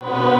Oh.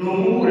no muro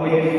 Vamos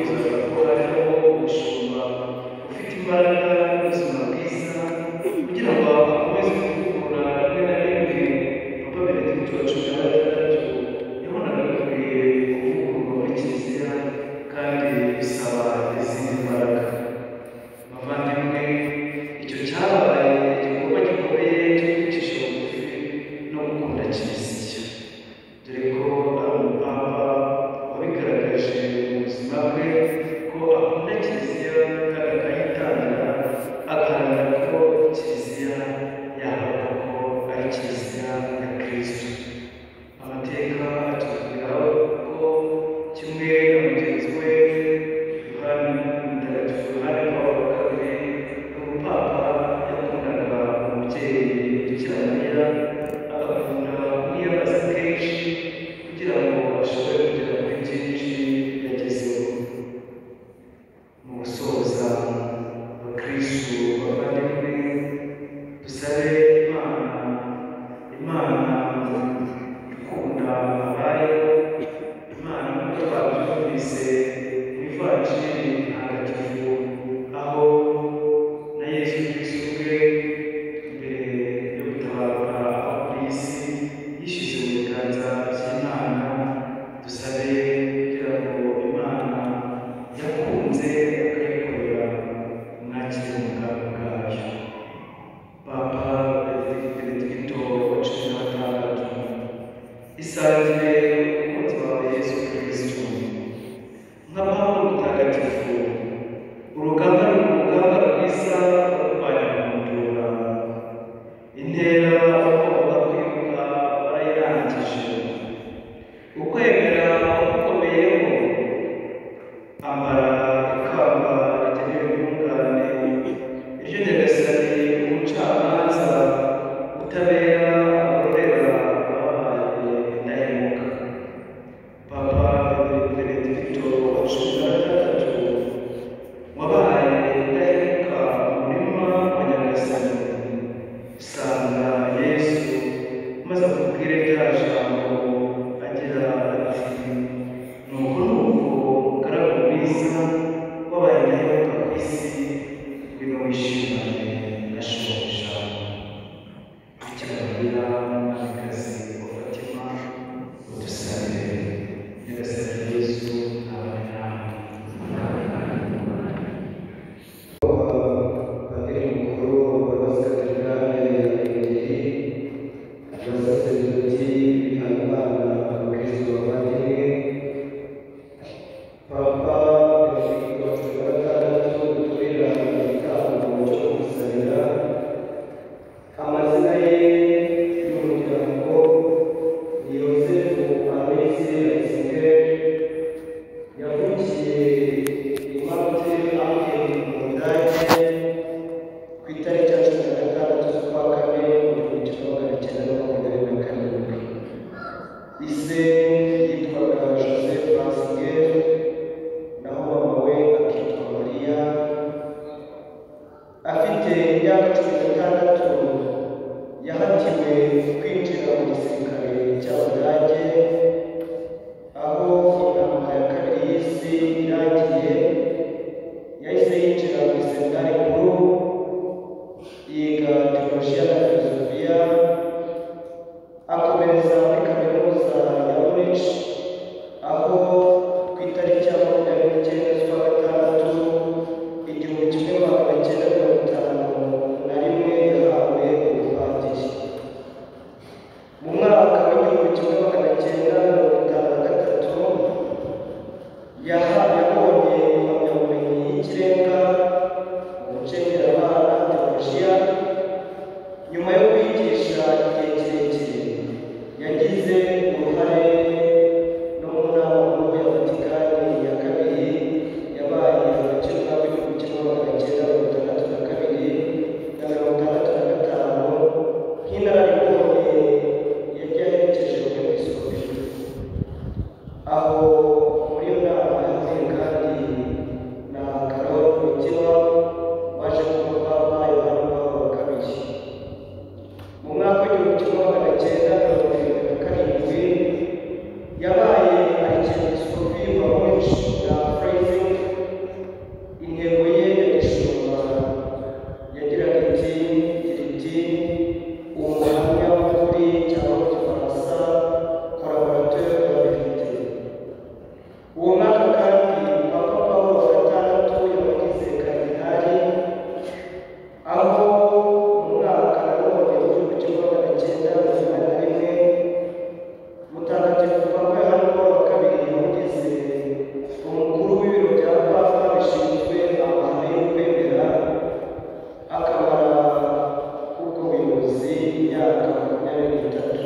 Ukubohozi imyaka makumyabiri n'itatu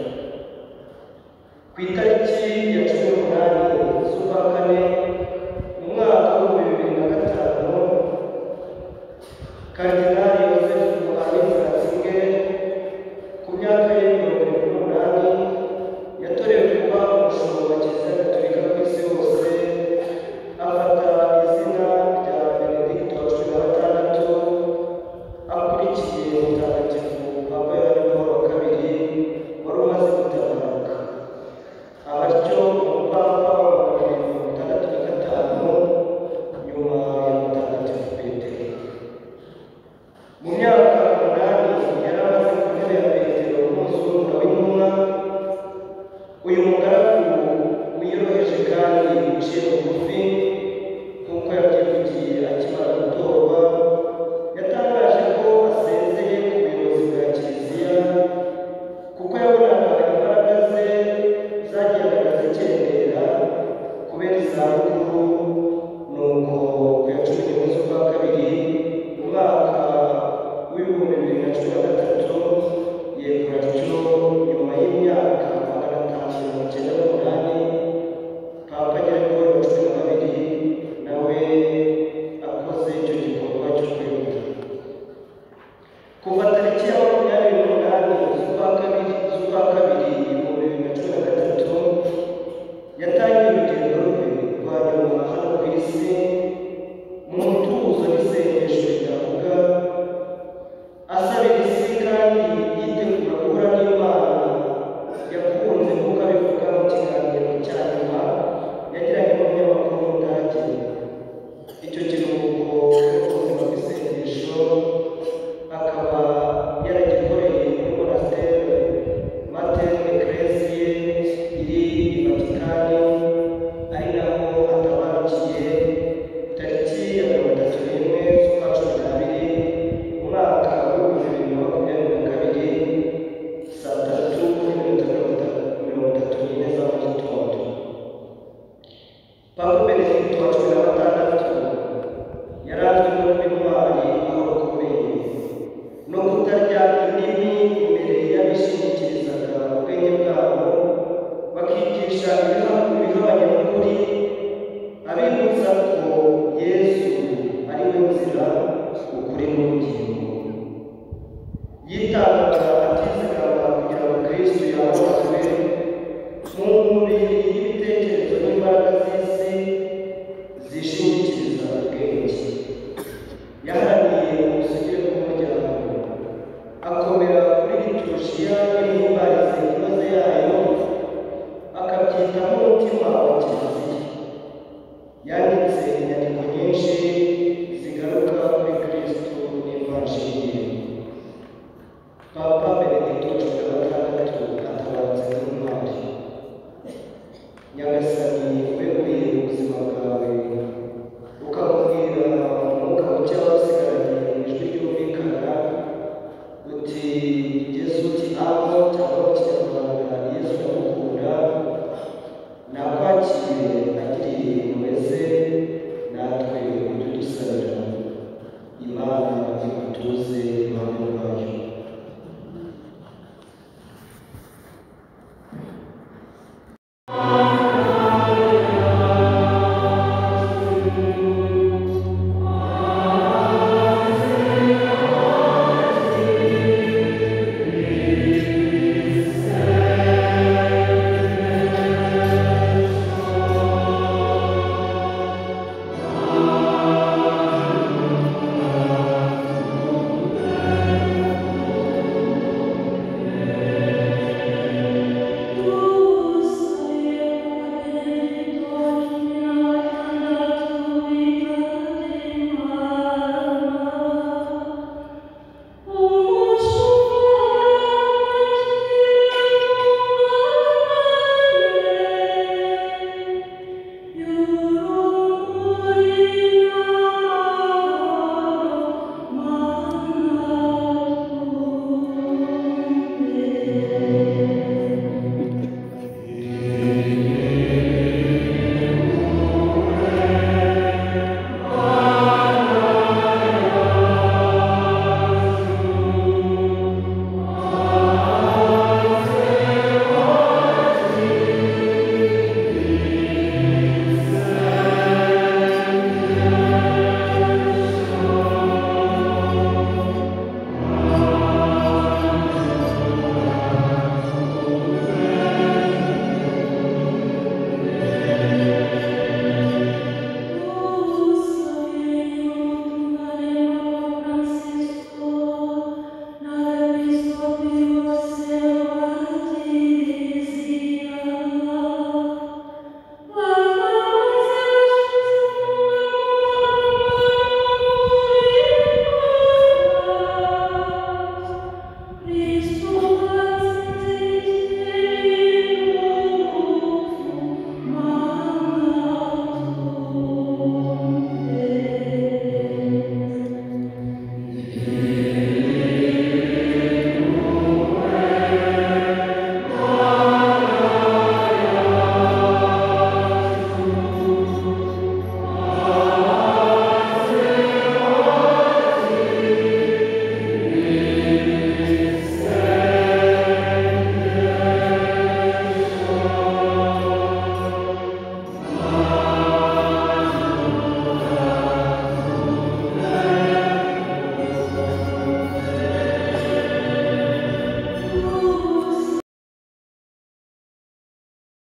ku itariki ya cumi n'umunani z'ukwa kane de me